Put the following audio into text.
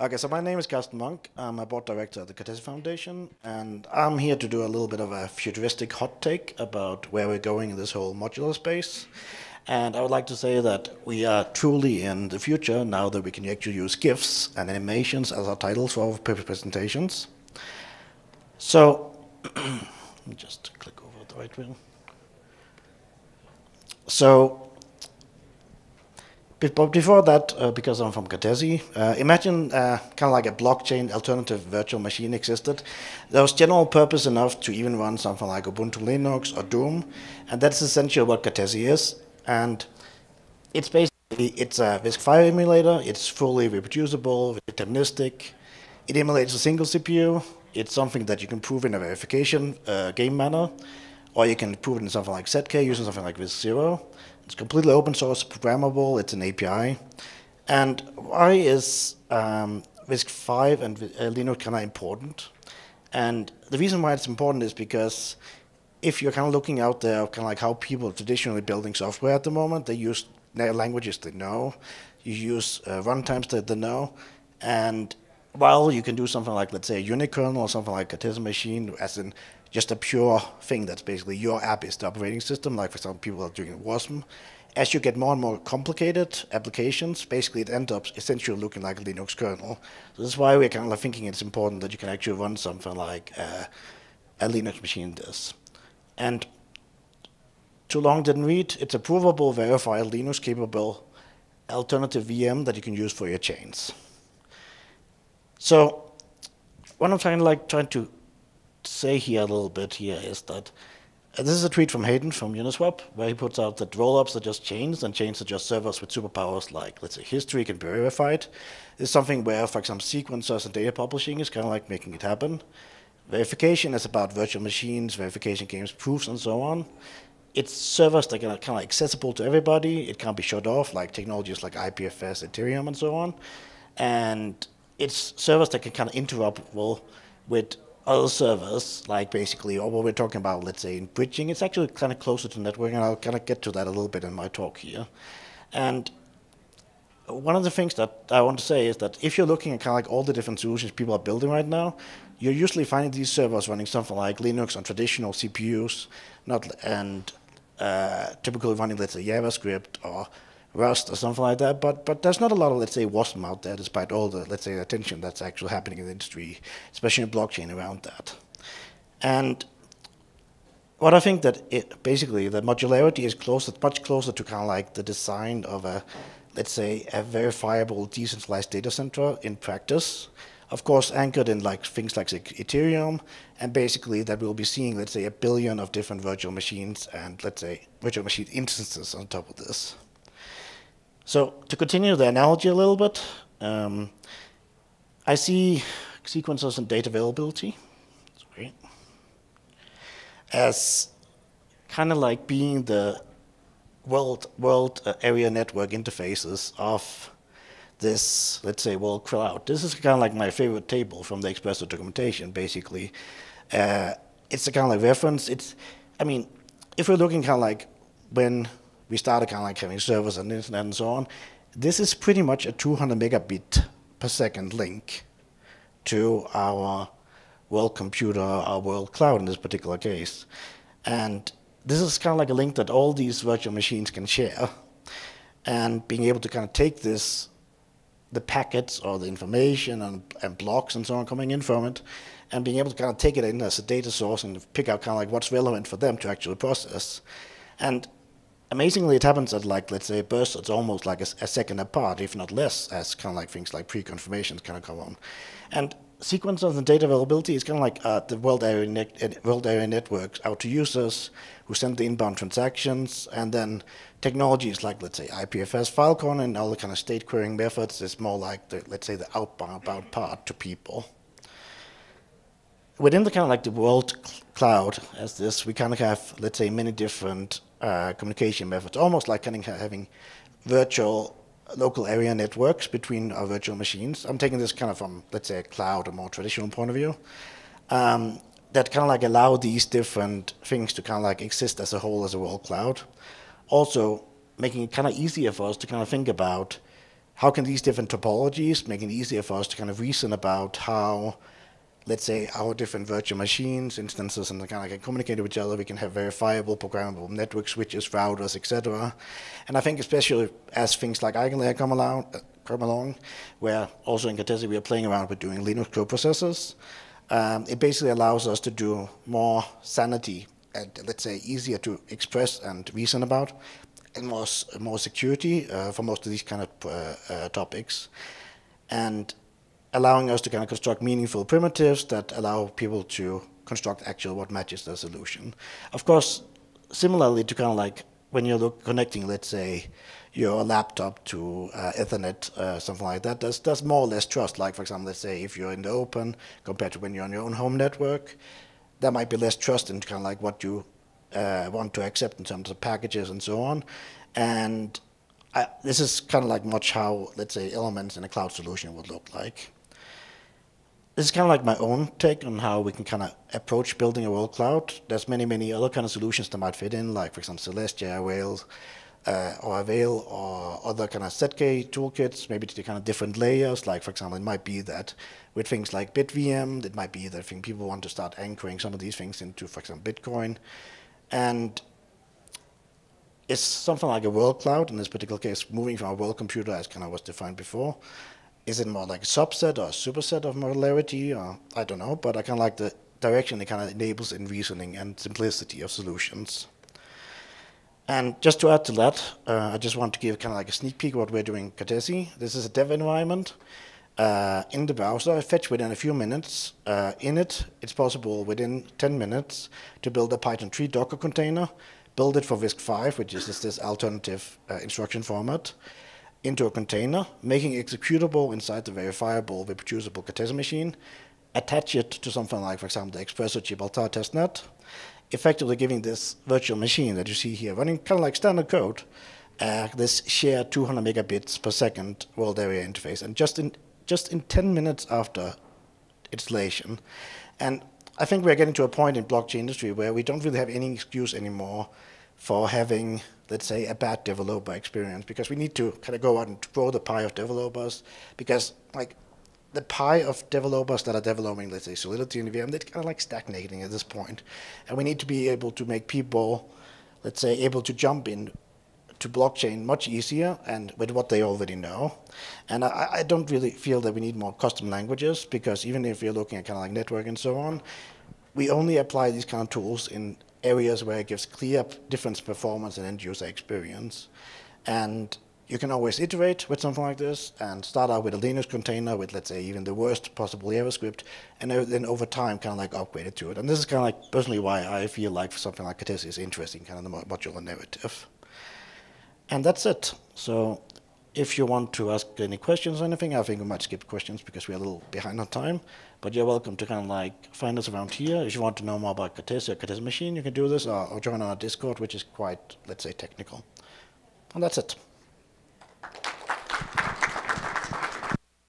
Okay, so my name is Carsten Munk. I'm a board director at the Cartesi Foundation, and I'm here to do a little bit of a futuristic hot take about where we're going in this whole modular space. And I would like to say that we are truly in the future now that we can actually use GIFs and animations as our titles for our presentations. So, just click over the right wheel. So, but before that, uh, because I'm from Cartesi, uh, imagine uh, kind of like a blockchain alternative virtual machine existed that was general purpose enough to even run something like Ubuntu Linux or Doom, and that's essentially what Cartesi is. And it's basically it's a RISC-V emulator. It's fully reproducible, deterministic. It emulates a single CPU. It's something that you can prove in a verification uh, game manner, or you can prove it in something like ZK using something like RISC-0. It's completely open source, programmable, it's an API. And why is um, RISC-V and uh, Linux kind of important? And the reason why it's important is because if you're kind of looking out there, kind of like how people are traditionally building software at the moment, they use languages they know, you use uh, runtimes that they know, and while you can do something like, let's say, a unikernel or something like a Tesla machine, as in just a pure thing that's basically your app is the operating system, like for example, people are doing WASM. As you get more and more complicated applications, basically it ends up essentially looking like a Linux kernel. So that's why we're kind of thinking it's important that you can actually run something like uh, a Linux machine does. And too long didn't read, it's a provable, verified, Linux capable alternative VM that you can use for your chains. So what I'm trying, like, trying to say here a little bit here is that uh, this is a tweet from Hayden from Uniswap, where he puts out that rollups are just chains, and chains are just servers with superpowers like, let's say, history can be verified. This is something where, for example, sequencers and data publishing is kind of like making it happen. Verification is about virtual machines, verification games, proofs, and so on. It's servers that are kind of accessible to everybody. It can't be shut off, like technologies like IPFS, Ethereum, and so on. And it's servers that can kind of interoperable with other servers, like basically or what we're talking about, let's say in bridging, it's actually kind of closer to networking, and I'll kind of get to that a little bit in my talk here. And one of the things that I want to say is that if you're looking at kind of like all the different solutions people are building right now, you're usually finding these servers running something like Linux on traditional CPUs, not and uh, typically running, let's say, JavaScript or Rust or something like that. But but there's not a lot of let's say WASM out there, despite all the let's say attention that's actually happening in the industry, especially in blockchain around that. And what I think that it basically the modularity is closer, much closer to kind of like the design of a let's say a verifiable decentralized data center in practice. Of course, anchored in like things like Ethereum, and basically that we'll be seeing, let's say, a billion of different virtual machines and let's say virtual machine instances on top of this. So to continue the analogy a little bit, um, I see sequencers and data availability great, as kind of like being the world world uh, area network interfaces of this, let's say, world cloud. This is kind of like my favorite table from the Espresso documentation, basically. Uh, it's a kind of like reference. It's, I mean, if we're looking kind of like when we started kind of like having servers and internet and so on. This is pretty much a 200 megabit per second link to our world computer, our world cloud in this particular case. And this is kind of like a link that all these virtual machines can share. And being able to kind of take this, the packets or the information and, and blocks and so on coming in from it, and being able to kind of take it in as a data source and pick out kind of like what's relevant for them to actually process. And amazingly, it happens at like, let's say, bursts. It's almost like a, a, second apart, if not less, as kind of like things like pre-confirmations kind of come on. And sequencers and data availability is kind of like uh, the world area, net, world area networks out to users who send the inbound transactions, and then technologies like, let's say, IPFS, Filecoin, and all the kind of state querying methods is more like, the, let's say, the outbound about part to people. Within the kind of like the world cloud as this, we kind of have, let's say, many different uh, communication methods, almost like kind of having virtual local area networks between our virtual machines. I'm taking this kind of from, let's say, a cloud, a more traditional point of view, um, that kind of like allow these different things to kind of like exist as a whole as a world cloud. Also, making it kind of easier for us to kind of think about how can these different topologies make it easier for us to kind of reason about how, let's say, our different virtual machines, instances, and kind of can communicate with each other. We can have verifiable, programmable network switches, routers, etc. And I think especially as things like EigenLayer come along, come along, where also in Cartesi we are playing around with doing Linux coprocessors. Um, it basically allows us to do more sanity and let's say easier to express and reason about, and more more security uh, for most of these kind of uh, uh, topics, and allowing us to kind of construct meaningful primitives that allow people to construct actual what matches their solution. Of course, similarly to kind of like when you're look, connecting, let's say, your laptop to uh, Ethernet, uh, something like that, there's, more or less trust. Like, for example, let's say if you're in the open compared to when you're on your own home network, there might be less trust in kind of like what you uh, want to accept in terms of packages and so on. And I, this is kind of like much how, let's say, elements in a cloud solution would look like. This is kind of like my own take on how we can kind of approach building a world cloud. There's many, many other kind of solutions that might fit in, like, for example, Celestia, Rails, uh, or Avail or other kind of ZK toolkits, maybe to kind of different layers. Like, for example, it might be that with things like BitVM, it might be that people want to start anchoring some of these things into, for example, Bitcoin. And it's something like a world cloud, in this particular case, moving from a world computer as kind of was defined before. Is it more like a subset or a superset of modularity? Or, I don't know, but I kind of like the direction it kind of enables in reasoning and simplicity of solutions. And just to add to that, uh, I just want to give kind of like a sneak peek what we're doing in Cartesi. This is a dev environment uh, in the browser, I fetch within a few minutes. Uh, in it, it's possible within 10 minutes to build a Python 3 Docker container, build it for RISC-V, which is this alternative uh, instruction format, into a container, making executable inside the verifiable, reproducible Cartesi machine, attach it to something like, for example, the Espresso Gibraltar testnet, effectively giving this virtual machine that you see here, running kind of like standard code, uh, this shared 200 megabits per second world area interface, and just in just in 10 minutes after installation, and I think we're getting to a point in blockchain industry where we don't really have any excuse anymore for having, let's say, a bad developer experience because we need to kind of go out and grow the pie of developers because like the pie of developers that are developing, let's say, Solidity and VM, they're kind of like stagnating at this point. And we need to be able to make people, let's say, able to jump in to blockchain much easier and with what they already know. And I, I don't really feel that we need more custom languages because even if you're looking at kind of like network and so on, we only apply these kind of tools in areas where it gives clear difference performance and end user experience. And you can always iterate with something like this and start out with a Linux container with, let's say, even the worst possible JavaScript, and then over time kind of like upgrade it to it. And this is kind of like personally why I feel like something like Cartesi is interesting, kind of the modular narrative. And that's it. So if you want to ask any questions or anything, I think we might skip questions because we're a little behind on time. But you're welcome to kind of like find us around here. If you want to know more about Cartesi or Cartesi Machine, you can do this or, or join our Discord, which is quite, let's say, technical. And that's it.